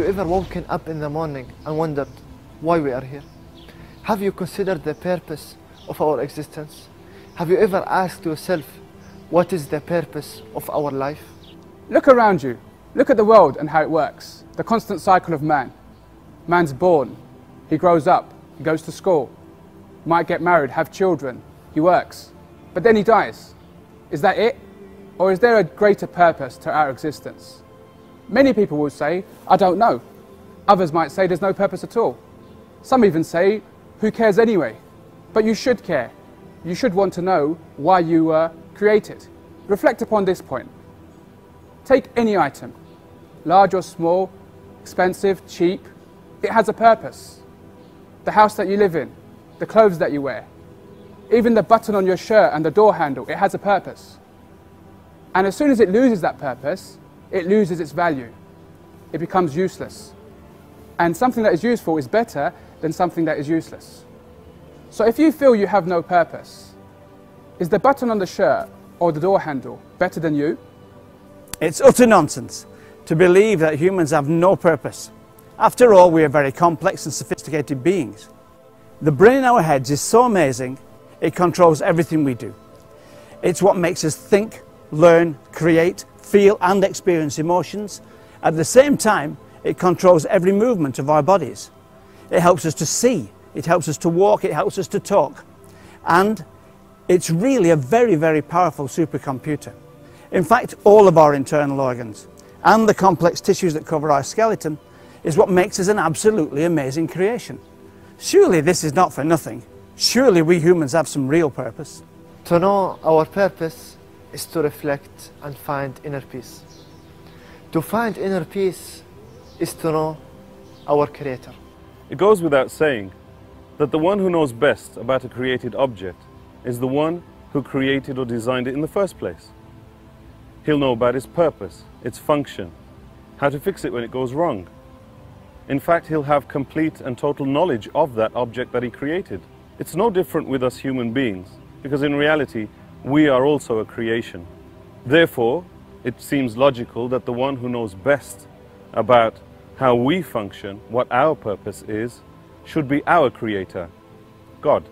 ever woken up in the morning and wondered why we are here? Have you considered the purpose of our existence? Have you ever asked yourself, what is the purpose of our life? Look around you. Look at the world and how it works. The constant cycle of man. Man's born. He grows up. He goes to school. Might get married, have children. He works. But then he dies. Is that it? Or is there a greater purpose to our existence? Many people will say, I don't know. Others might say there's no purpose at all. Some even say, who cares anyway? But you should care. You should want to know why you were created. Reflect upon this point. Take any item, large or small, expensive, cheap, it has a purpose. The house that you live in, the clothes that you wear, even the button on your shirt and the door handle, it has a purpose. And as soon as it loses that purpose, it loses its value. It becomes useless. And something that is useful is better than something that is useless. So if you feel you have no purpose, is the button on the shirt or the door handle better than you? It's utter nonsense to believe that humans have no purpose. After all, we are very complex and sophisticated beings. The brain in our heads is so amazing, it controls everything we do. It's what makes us think, learn, create, feel and experience emotions. At the same time, it controls every movement of our bodies. It helps us to see, it helps us to walk, it helps us to talk. And it's really a very, very powerful supercomputer. In fact, all of our internal organs and the complex tissues that cover our skeleton is what makes us an absolutely amazing creation. Surely this is not for nothing. Surely we humans have some real purpose. To know our purpose is to reflect and find inner peace. To find inner peace is to know our Creator. It goes without saying that the one who knows best about a created object is the one who created or designed it in the first place. He'll know about its purpose, its function, how to fix it when it goes wrong. In fact, he'll have complete and total knowledge of that object that he created. It's no different with us human beings, because in reality, we are also a creation. Therefore, it seems logical that the one who knows best about how we function, what our purpose is, should be our creator, God.